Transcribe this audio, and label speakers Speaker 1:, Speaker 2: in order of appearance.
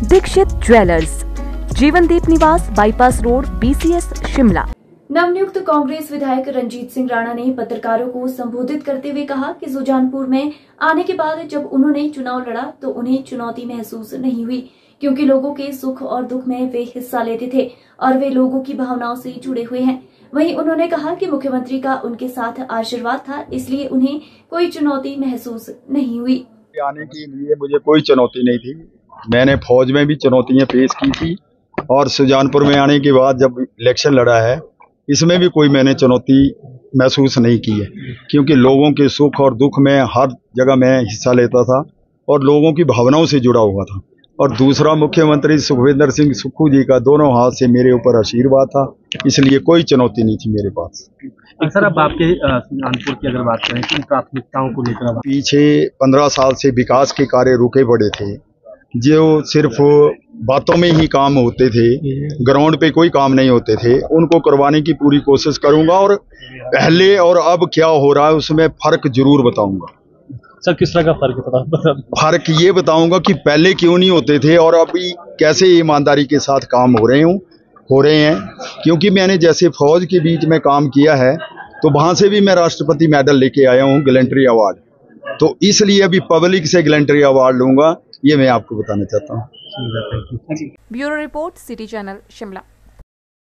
Speaker 1: Dixit jewellers. जीवनदीप निवास bypass road BCS Shimla.
Speaker 2: नवनियुक्त कांग्रेस विधायक रंजीत सिंह राणा ने पत्रकारों को संबोधित करते हुए कहा कि सुजानपुर में आने के बाद जब उन्होंने चुनाव लड़ा तो उन्हें चुनौती महसूस नहीं हुई क्योंकि लोगों के सुख और दुख में वे हिस्सा लेते थे और वे लोगों की भावनाओं से जुड़े हुए हैं। वहीं उन्होंने कहा कि मुख्यमंत्री का उनके साथ आशीर्वाद था इसलिए उन्हें कोई चुनौती महसूस नहीं हुई।
Speaker 3: आने के लिए मुझे कोई चुनौती नहीं थी। मैंने फौज में भी चुनौतियाँ पेश की थी और सुजानपुर में आने के बाद जब इलेक्शन लड़ा है इसमें भी कोई मैंने चुनौती महसूस नहीं की है क्योंकि लोगों के सुख और दुख में हर जगह मैं हिस्सा लेता था और लोगों की भावनाओं से जुड़ा हुआ था। और दूसरा मुख्यमंत्री सुखविंदर सिंह सुक्खू जी का दोनों हाथ से मेरे ऊपर आशीर्वाद था इसलिए कोई चुनौती नहीं थी मेरे पास।
Speaker 4: सर अब आपके सुल्तानपुर की अगर बात करें किन प्राथमिकताओं को लेकर
Speaker 3: पीछे पंद्रह साल से विकास के कार्य रुके पड़े थे जो सिर्फ़ बातों में ही काम होते थे ग्राउंड पे कोई काम नहीं होते थे उनको करवाने की पूरी कोशिश करूँगा और पहले और अब क्या हो रहा है उसमें फ़र्क ज़रूर बताऊँगा।
Speaker 4: सर किस तरह का फ़र्क बता
Speaker 3: फ़र्क ये बताऊँगा कि पहले क्यों नहीं होते थे और अभी कैसे ईमानदारी के साथ काम हो रहे हूँ हो रहे हैं क्योंकि मैंने जैसे फौज के बीच में काम किया है तो वहाँ से भी मैं राष्ट्रपति मेडल लेके आया हूँ गलेंट्री अवार्ड। तो इसलिए अभी पब्लिक से गलेंट्री अवार्ड लूँगा ये मैं आपको बताना चाहता हूँ।
Speaker 1: Bureau report city channel Shimla.